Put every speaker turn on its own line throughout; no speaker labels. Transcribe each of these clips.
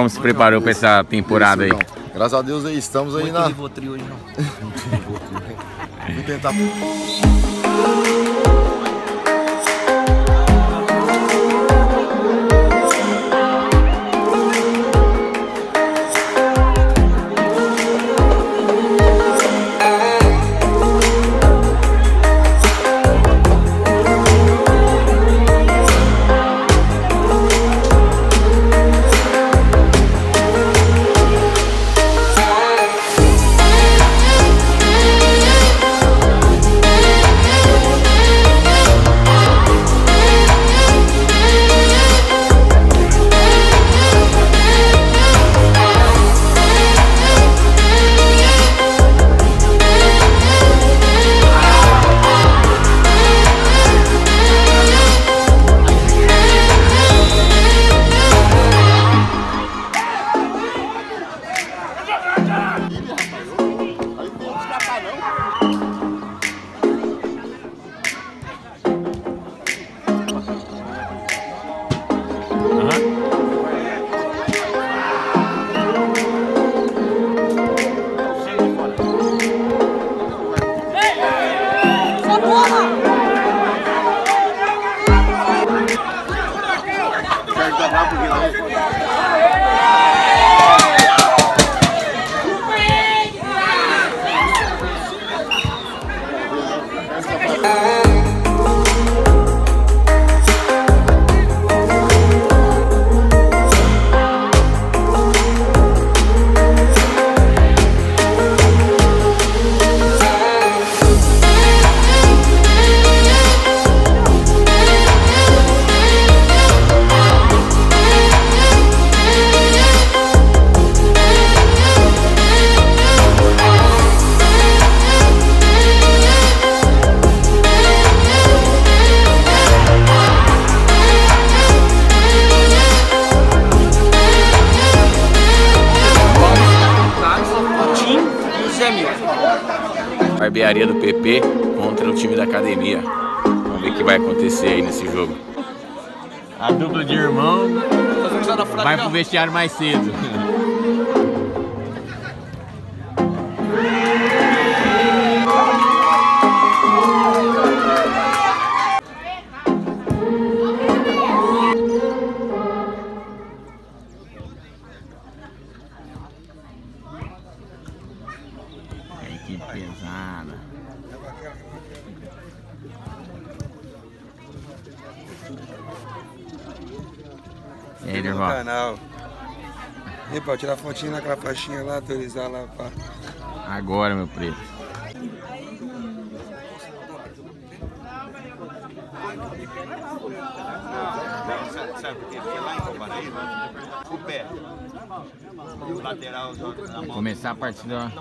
Como se preparou para essa temporada aí?
Isso, Graças a Deus aí estamos aí
Muito
na.
Rivotril hoje não.
Vou tentar.
Vestiário mais cedo.
Pô, tirar fotinho naquela faixinha lá, atualizar lá, pá.
Agora, meu preto.
Sabe por quê? Porque lá em Coparaíba, o pé, o lateral.
Começar a partida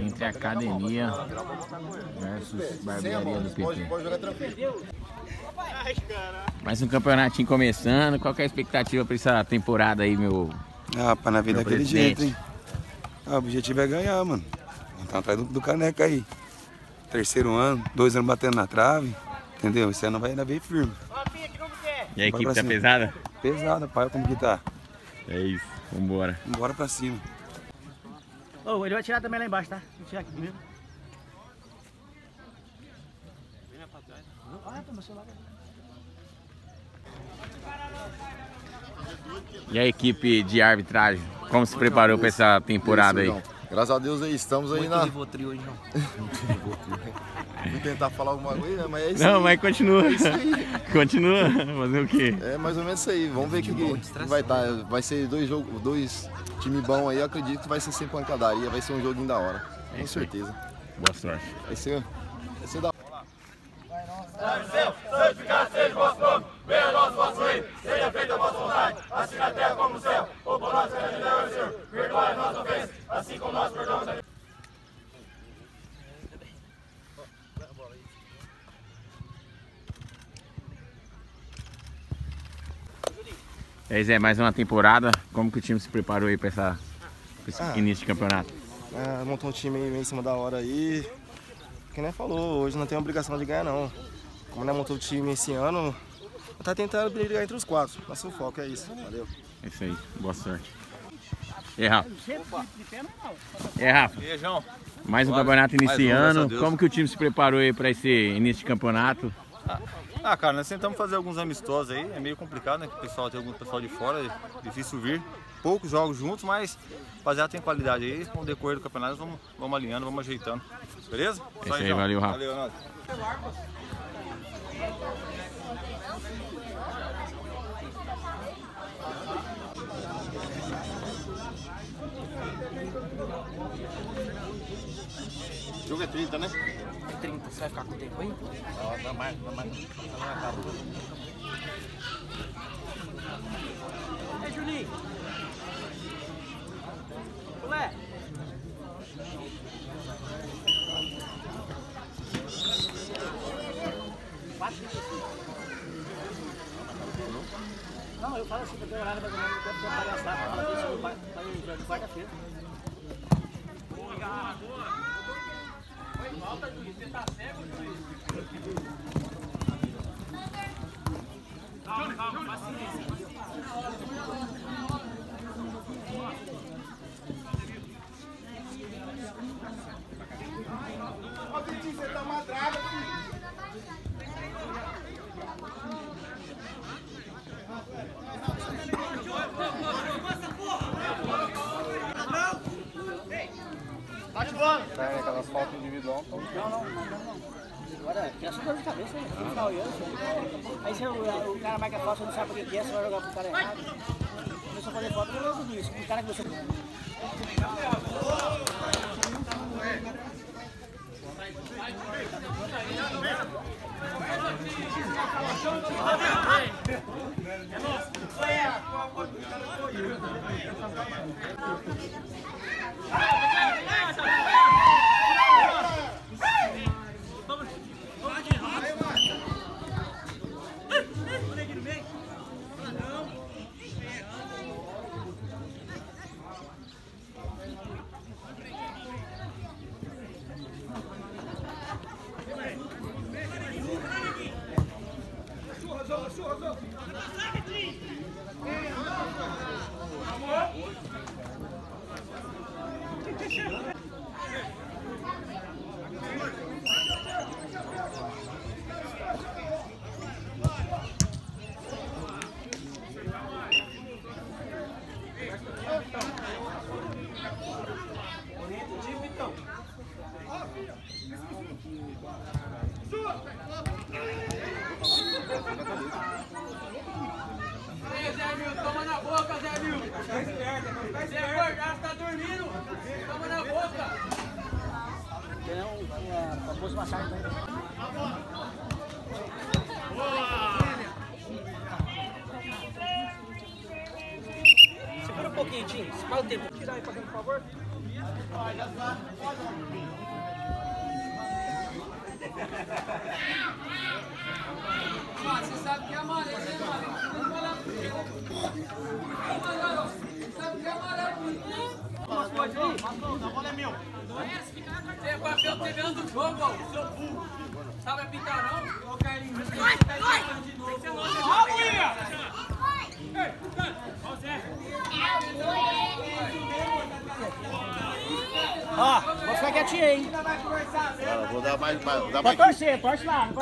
entre a academia versus barbearia do
tranquilo.
Mais um campeonatinho começando. Qual que é a expectativa para essa temporada aí, meu?
Ah, pá, na vida daquele
presidente.
jeito, hein? Ah, o objetivo é ganhar, mano. Então atrás do, do caneca aí. Terceiro ano, dois anos batendo na trave. Entendeu? Esse ano vai ainda bem firme.
E a equipe
pra
tá
cima.
pesada?
Pesada, pai, como que tá?
É isso. Vambora.
Bora pra cima.
Ô, ele vai tirar também lá embaixo, tá? Vou tirar aqui comigo.
E a equipe de arbitragem? Como se preparou para essa temporada aí?
Graças a Deus aí estamos aí
Muito
na.
Rivotril hoje não.
Vou tentar falar alguma coisa, mas é isso
Não,
aí.
mas continua.
É isso aí.
Continua. Fazer o quê?
É mais ou menos isso aí. Vamos ver o que, que vai estar. Vai ser dois jogos, dois time bom aí. Eu acredito que vai ser sem pancadaria. Vai ser um joguinho da hora. Com
isso aí.
certeza.
Boa sorte.
Vai ser, vai ser da
E aí, Zé, mais uma temporada. Como que o time se preparou aí para essa, pra esse
Ah.
início de campeonato?
É, montou um time meio em cima da hora aí. Que nem falou, hoje não tem obrigação de ganhar não. Como nós montou o time esse ano, tá tentando brigar entre os quatro. Nosso foco é isso. Valeu.
É isso aí. Boa sorte. E aí, Rafa? E aí, Rafa?
E aí, João?
Mais um
Bora.
campeonato
um,
iniciando.
Deus.
Como que o time se preparou aí para esse início de campeonato?
Ah, cara, nós tentamos fazer alguns amistosos aí, é meio complicado, né? Que o pessoal tem algum pessoal de fora, é difícil vir. Poucos jogos juntos, mas rapaziada tem qualidade aí. Com o decorrer do campeonato, vamos, vamos alinhando, vamos ajeitando. Beleza?
É isso aí, valeu, Rafa.
Valeu, nós.
O jogo é 30, né?
30, você vai ficar com o tempo aí?
Dá mais, dá mais.
Ei, Juninho. Olé. Não, eu falo assim, porque o horário vai ganhar no tempo pra palhaçada. Fala isso vai vai de quarta-feira.
Tá,
né? Que assim. Aí se o, o cara marca foto, você não sabe por que que é, você vai jogar pro cara errado. Começou a fazer foto, eu não isso. O cara começou
Toma
Pode
mais.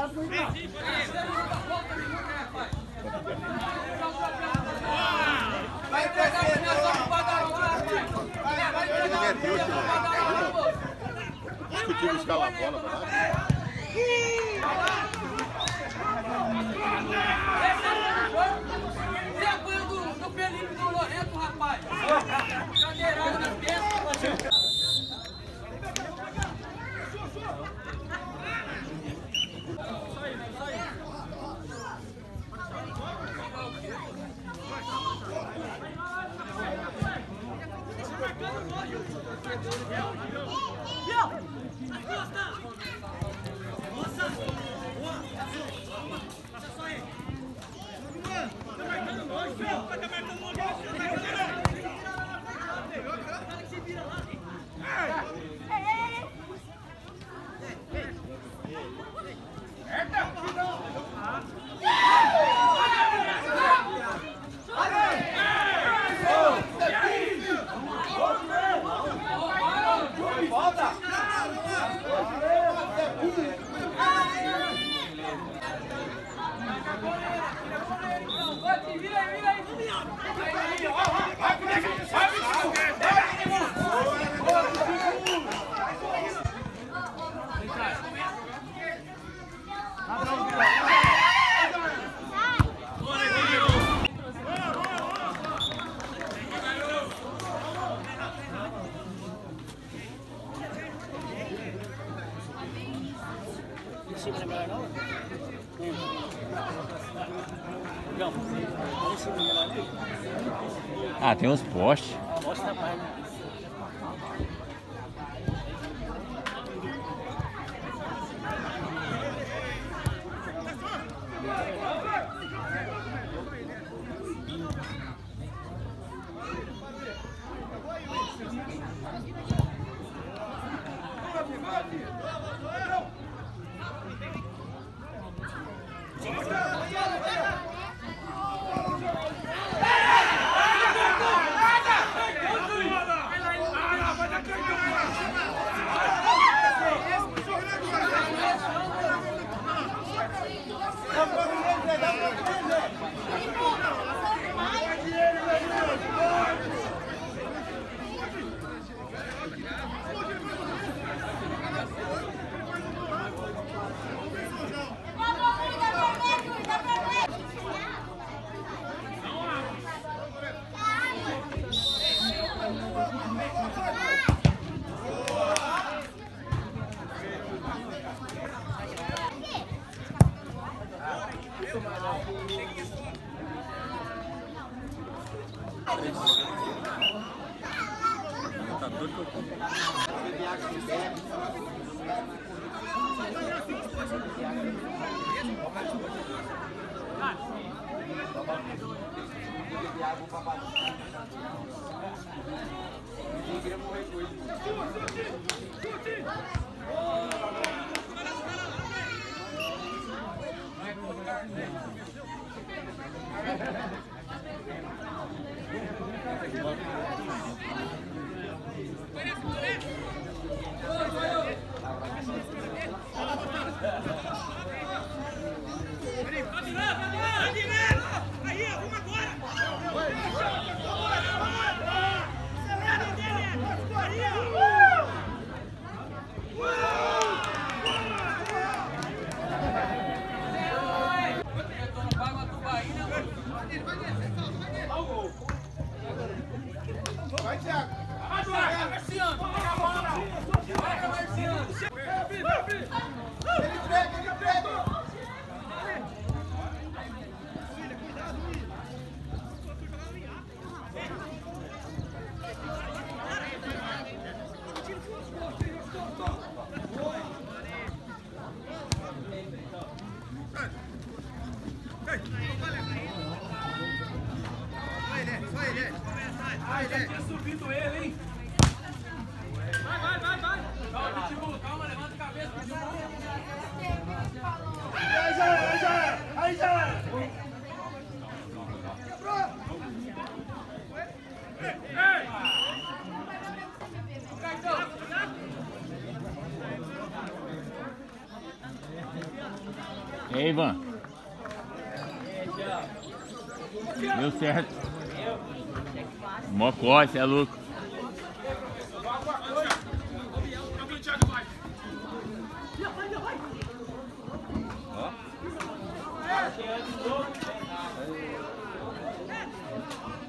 Mocó, você é louco.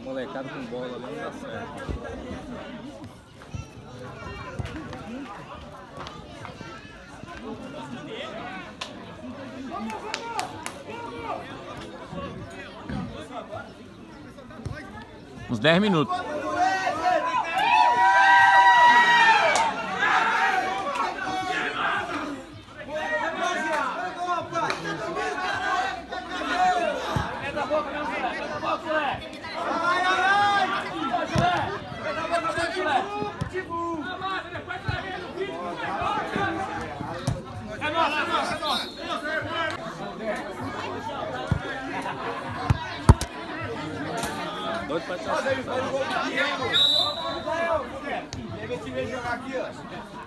Molecada com bola não dá certo.
Uns 10 minutos.
Doido pra te acertar. que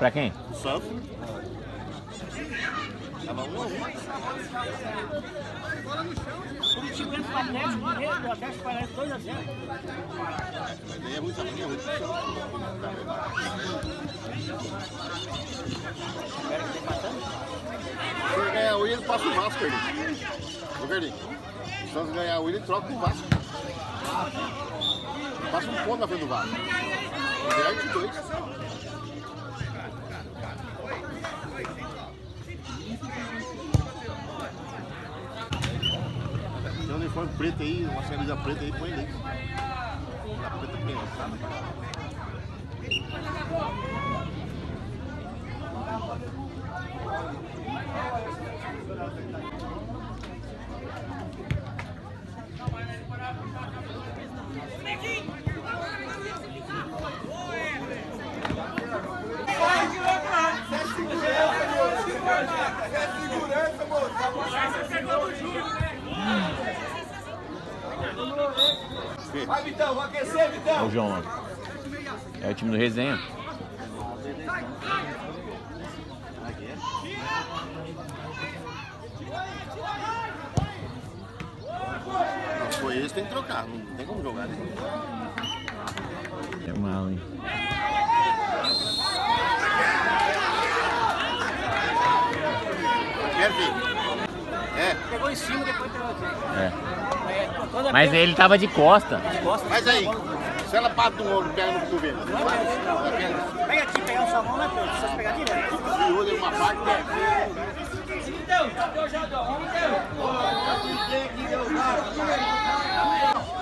Pra
quem?
Santos. Tava um a um.
Curitiba entra pro Atlético, o Atlético parece 2 a 0.
Mas aí é muito, é muito. Se ele ganhar o ele passa o Vasco, Carlinhos. Ô, Carlinhos. Se Santos ganhar o ele, troca o Vasco. Passa um ponto na frente do Vasco. Perde dois. uniforme preto aí, uma camisa preta aí, põe ele. A preta pensada, cara.
Vitão, vai aquecer,
É
Vitão.
o João. É o time do Resenha.
Foi esse, tem que trocar. Não tem como jogar, né?
É mal, hein?
Quer ver? É,
Pegou em cima, depois pegou aqui.
É.
A
Mas ele tava de costa.
mas aí, se ela bate no ombro, pega no cotovelo.
Pega aqui, pegar o sua mão, é tanto. Se você pegar direto.
E olha uma parte, é.
Então, cadê o Jadão? Vamos então.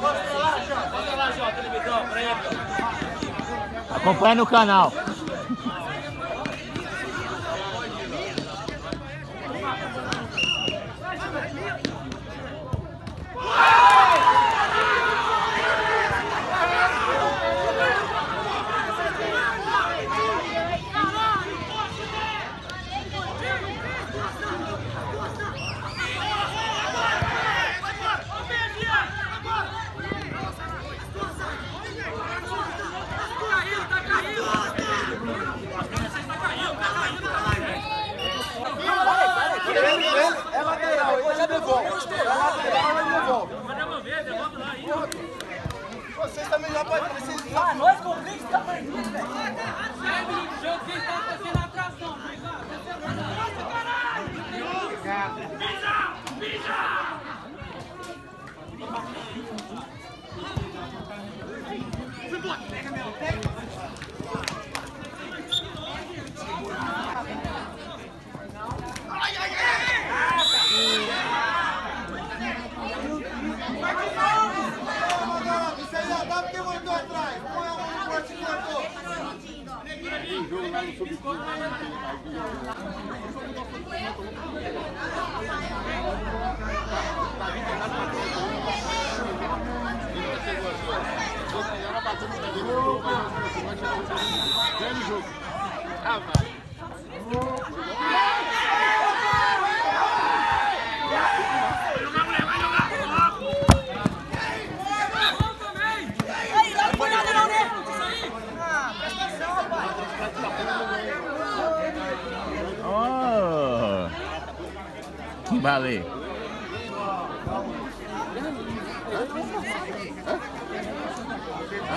Mostra lá, Jota. Mostra lá, Jota, televisão, pra ele.
Acompanha no canal.
É lateral, ele já devolve. É lateral, ele devolve. Vocês também já podem precisar.
Ah, nós com o Blitz tá perdido, velho.
Jogo que está fazendo atração, obrigado.
Isso aí já dá porque voltou atrás. Põe a mão no corte e cortou.
Não foi nada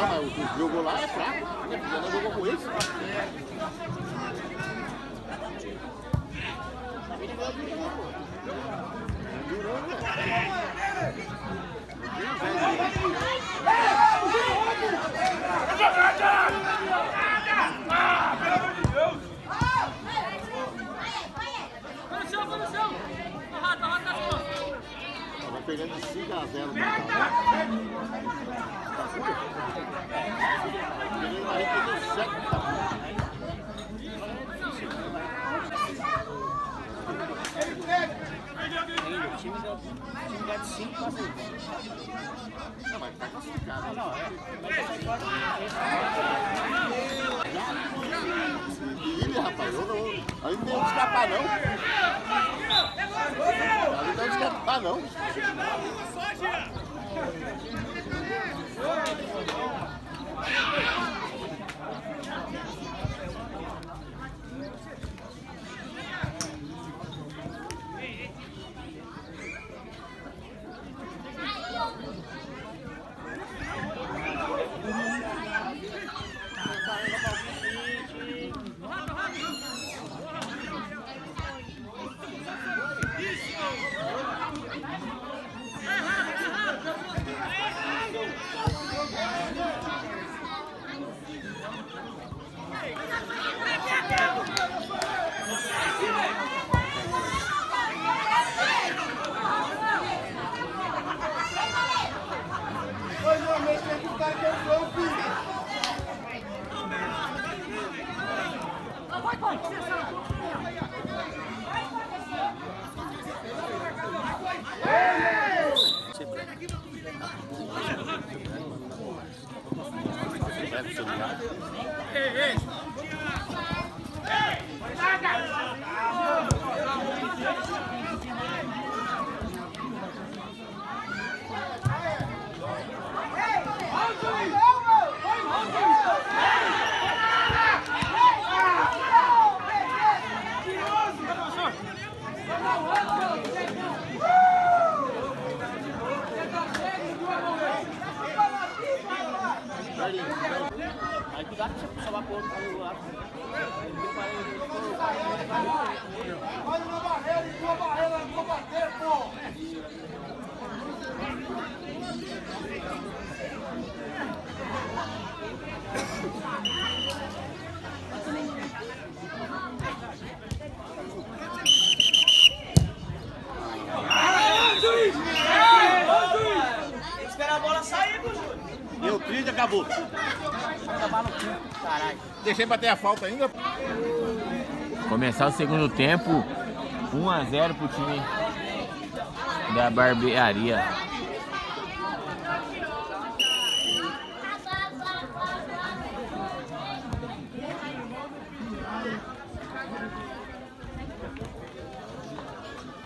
não, né?
Oh!
Ah, mas o que jogou lá é fraco. Minha filha não jogou com esse.
Vai no chão, vai no chão. Arrata, arrata as costas.
Vai pegando de 5 a 0. Ele vai repetir 7
O time dá de 5 pra 6.
Não, mas tá classificado.
Não, é. Mas
rapaz. Eu não, aí não tem onde escapar, não. Aí não tem onde escapar, não.
Só. Go, Sophie!
Deixei bater a falta ainda. Começar o segundo tempo, 1 a 0 pro time da barbearia.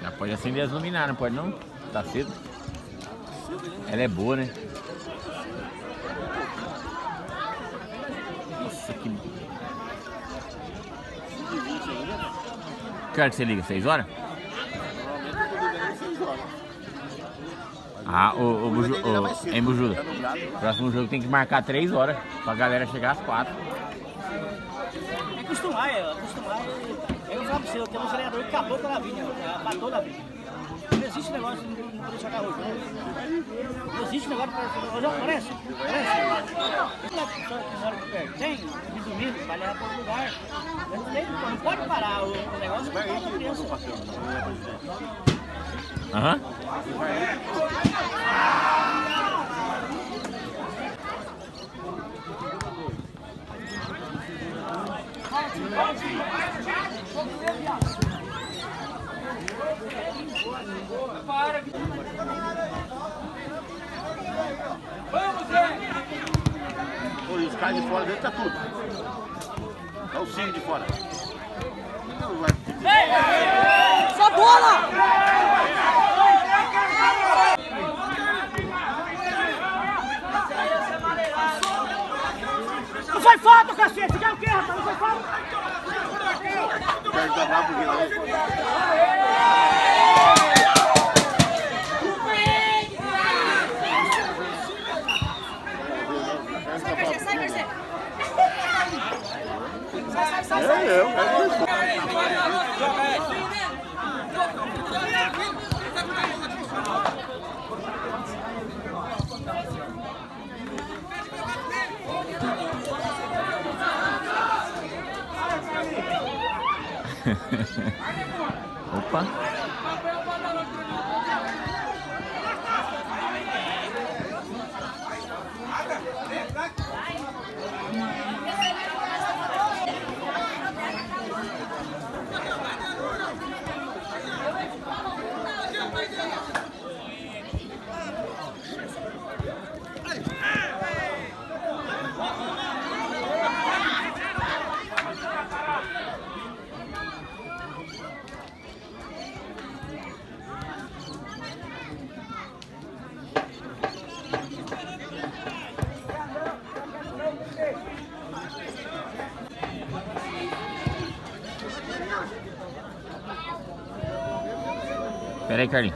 Já pode acender as luminárias, não pode não? Tá cedo. Ela é boa, né? Que hora que você liga? 6 horas? Ah, o, o, Buju, o, em Bujuda. Próximo jogo tem que marcar 3 horas pra galera chegar às 4.
É acostumar, é acostumar. Eu vou falar pra você, eu tenho um vereador que acabou com a vinha, matou na vinha. Não existe negócio de não poder jogar hoje. Não existe negócio de hoje. Parece? Parece? Lá mora aqui perto. Tem, de domingo, vai levar para outro lugar. Não, não pode parar o, negócio causa da criança.
Aham.
Pô, e os caras de fora dentro tá tudo. Olha o cinco de fora. Não vai.
Só bola! Não foi falta, cacete! Quer o quê, rapaz? Não foi falta?
Perde da brava não. É, eu, é Cardi.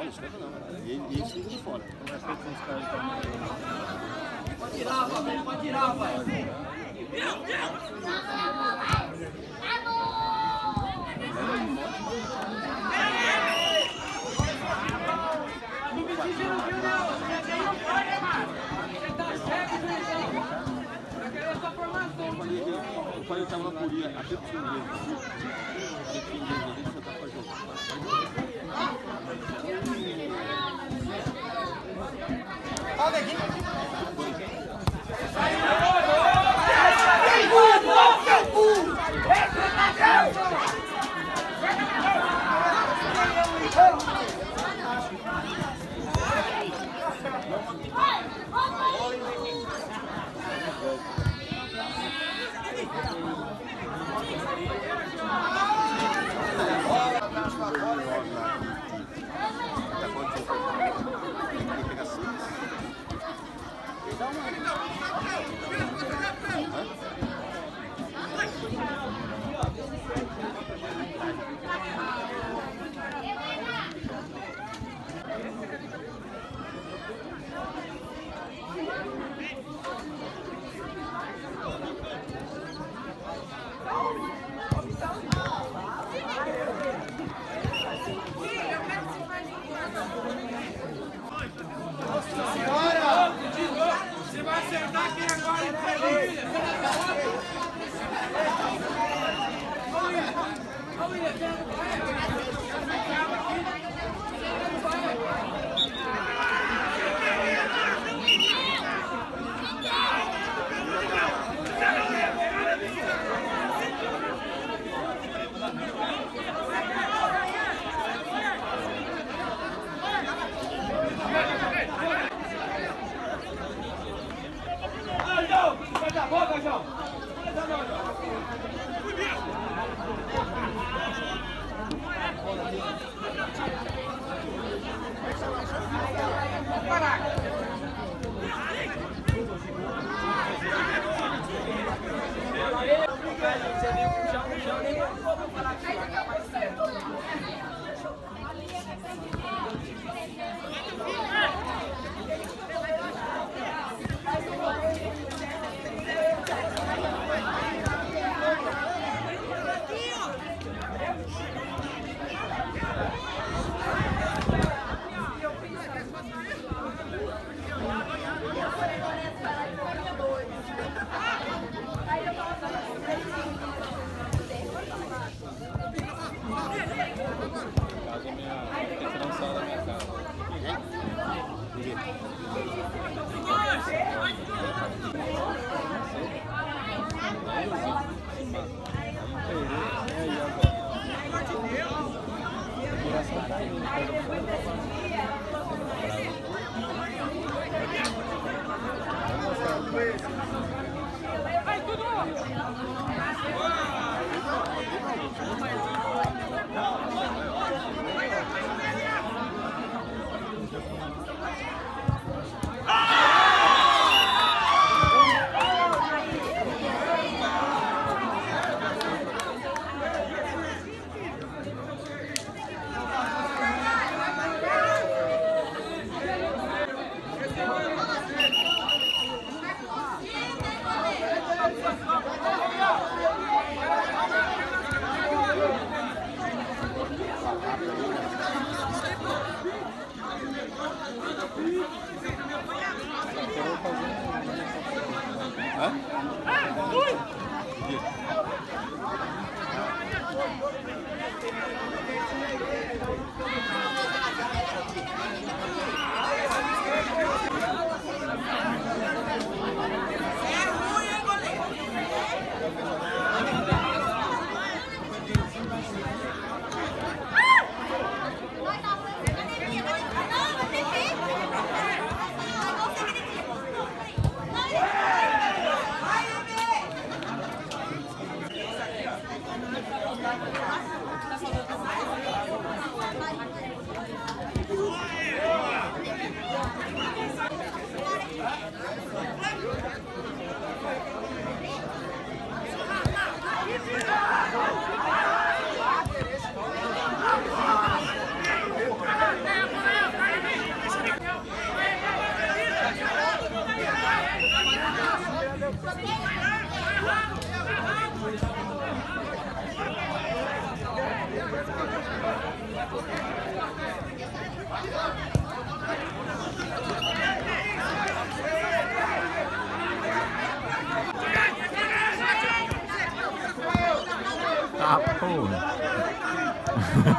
Fora,
esquenta não. E e eles ficam de fora.
Pode tirar, velho, pode tirar, velho. Não me diz que não viu, não. Você não pode, mano. Você tá cego, Juizão. Vai querer essa formação,
O pai estava na polia até o fim dele. Até o fim dele, ele só tá pra jogar.
Olha aqui.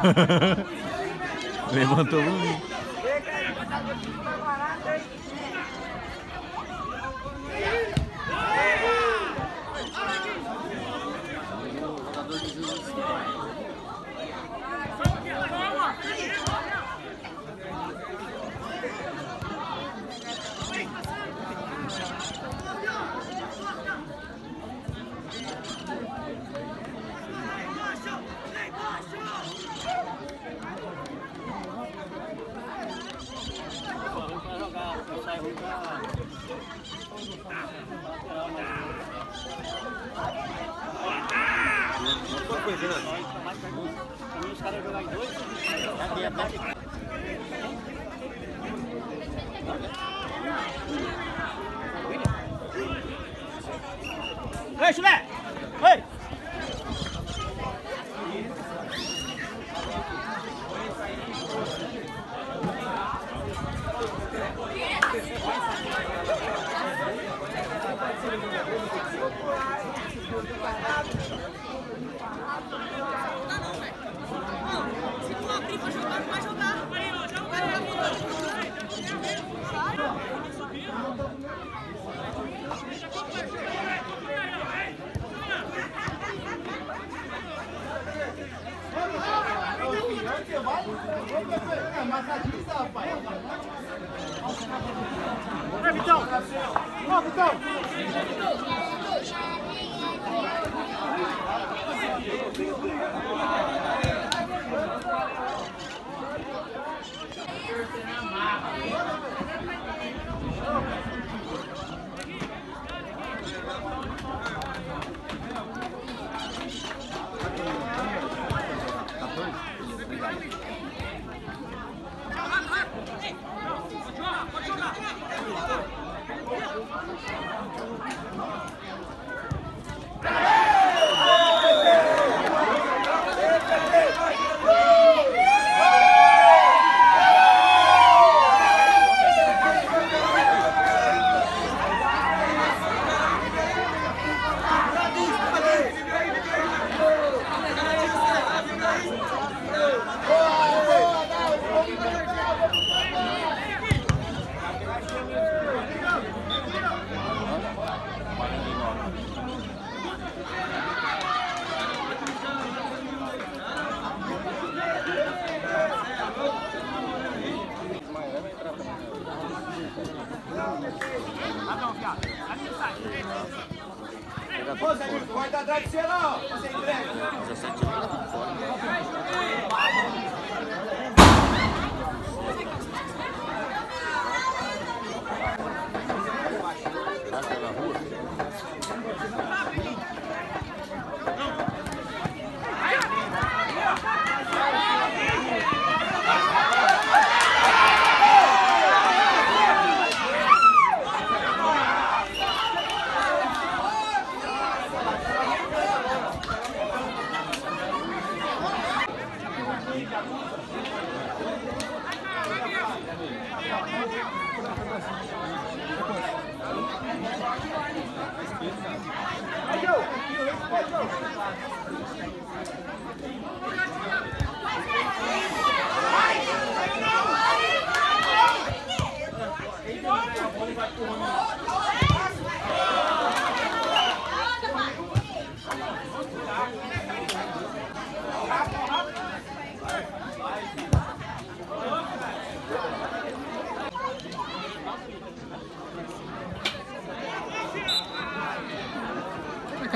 Levantou o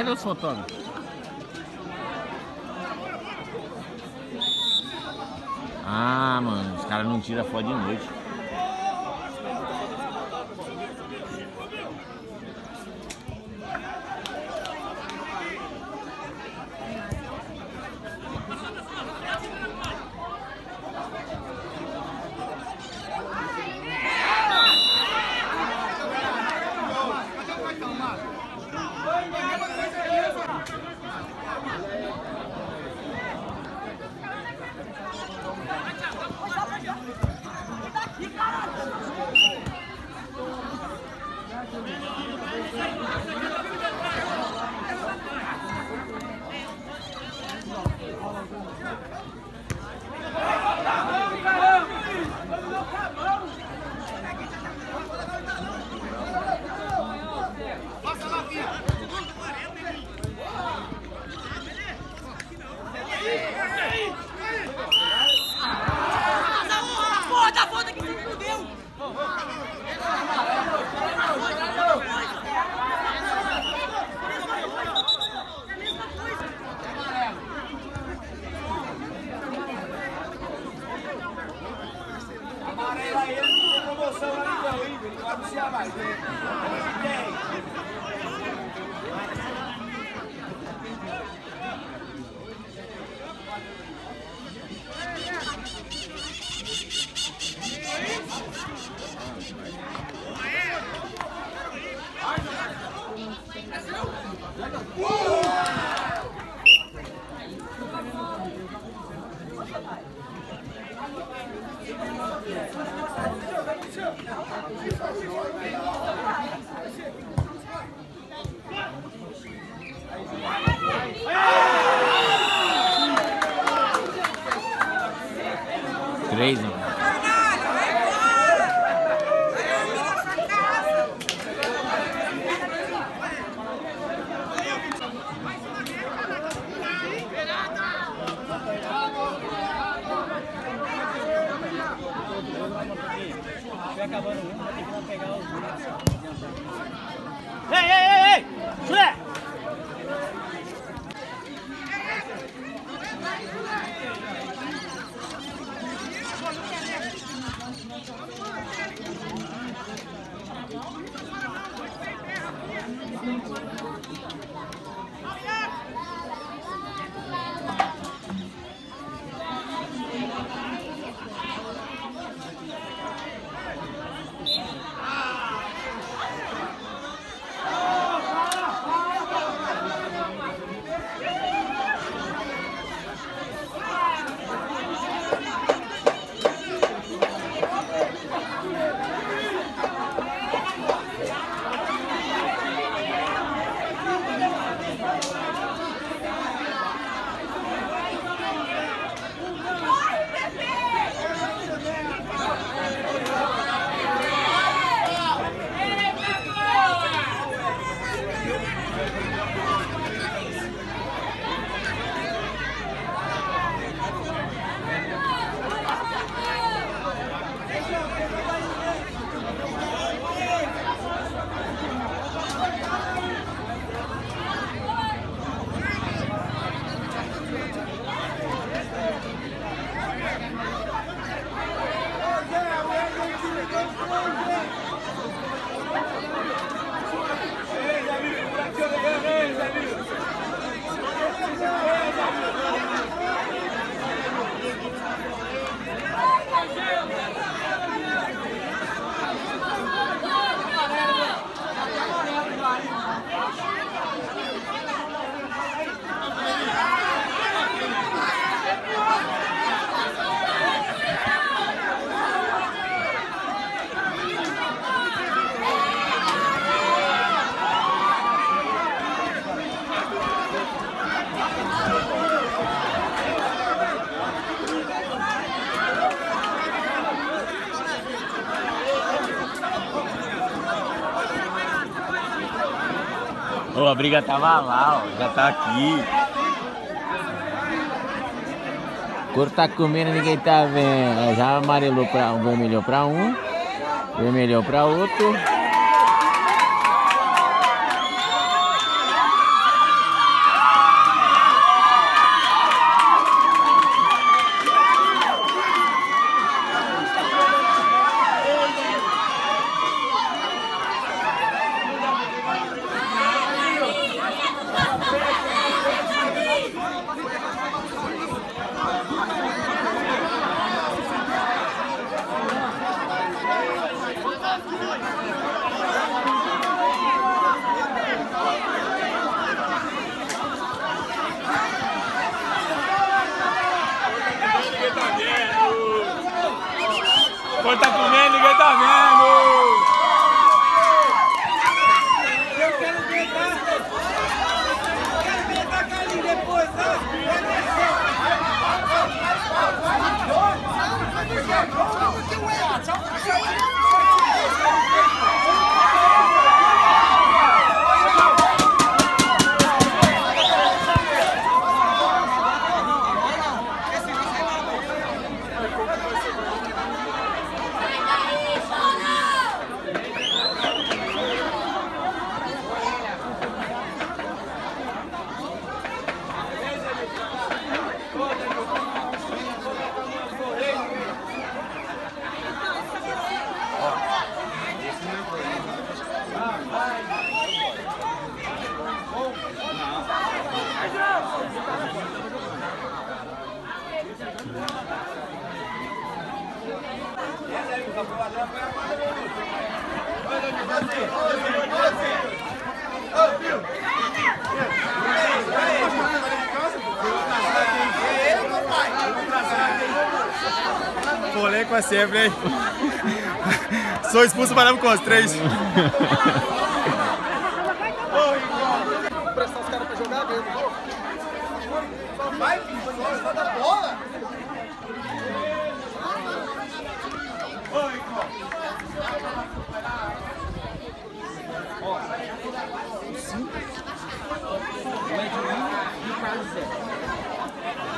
Cadê os fotógrafos? Ah, mano, os caras não tiram foto de noite.
briga tava lá, ó, já tá aqui. Cor tá comendo, ninguém tá vendo. É, já amarelou pra um, vermelhou pra um, vermelhou pra outro.
com as três.
Prestar os caras pra jogar mesmo. Vai.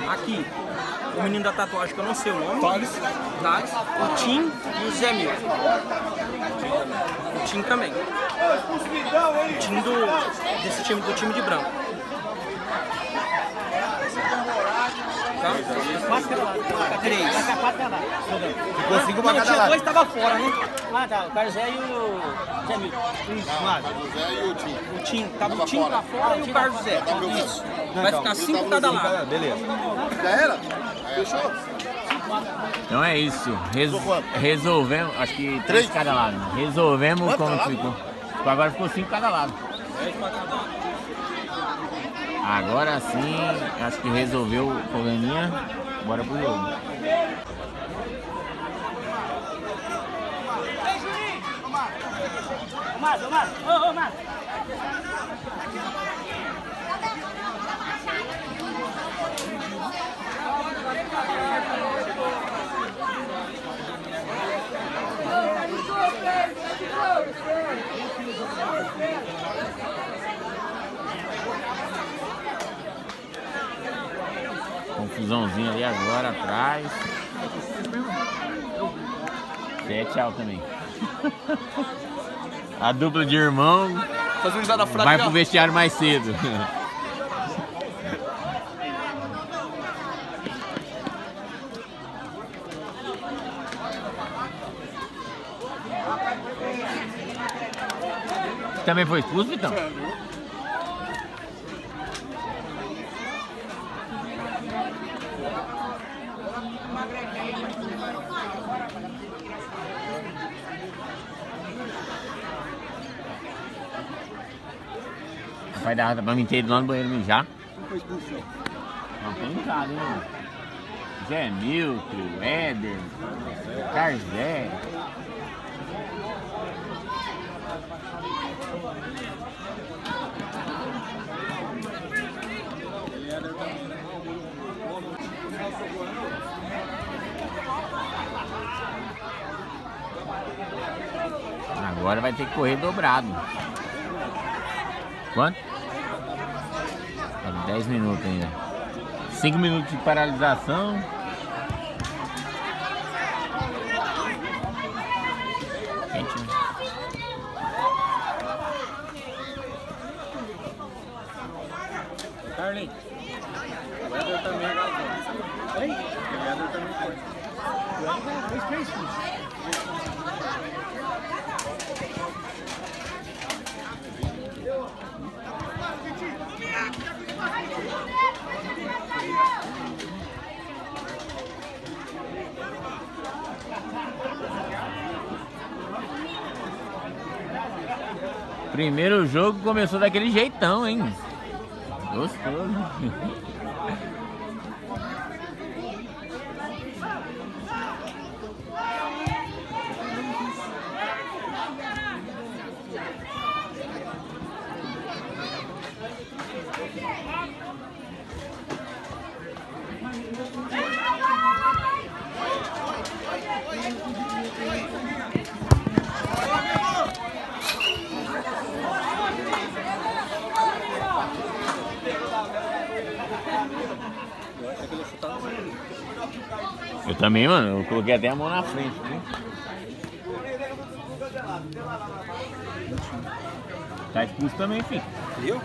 Aqui, o menino da tatuagem que eu não sei o nome. Thales. Thales, o Tim e o Zé Milton. Tim também. Tim do, desse time, do time de branco. Tá? Três. Ficou cinco pra cada lado.
dois tava fora, né? Ah, tá. O Carlos Zé e o Zé Milton. Isso,
O Zé e o Tim.
O Tim, tava o Tim tá fora e o Carlos Zé. Isso. Vai ficar cinco cada lado.
Beleza.
Já era? Fechou?
Então é isso. Reso- resolvemos, acho que três de cada lado. Resolvemos
Quanto
como
cada
ficou. Agora ficou cinco cada lado. Agora sim, acho que resolveu o probleminha. Bora pro jogo.
Ô, Márcio, ô, Márcio.
Confusãozinha ali agora atrás. Zé, tchau também. A dupla de irmão vai pro vestiário mais cedo. Também foi expulso, Vitão? Vai dar pra me ter lá no banheiro mijar? Não casa, hein? mano? Zé Milton, Éder, Carzé. Agora vai ter que correr dobrado. Quanto? Tá 10 minutos ainda. 5 minutos de paralisação. Gente, né?
Carlinhos. O Éder também gravou.
Oi?
O Éder também foi.
Fez três filhos.
Primeiro jogo começou daquele jeitão, hein? Gostoso. Eu também, mano. Eu coloquei até a mão na frente. Tá expulso também, filho.
Viu?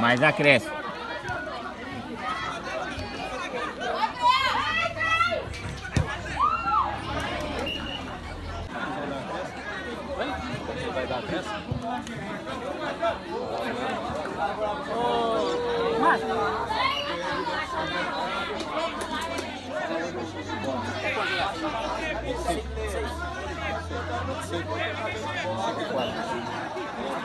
Mas acresce.
Vai dar.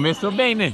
começou bem, né?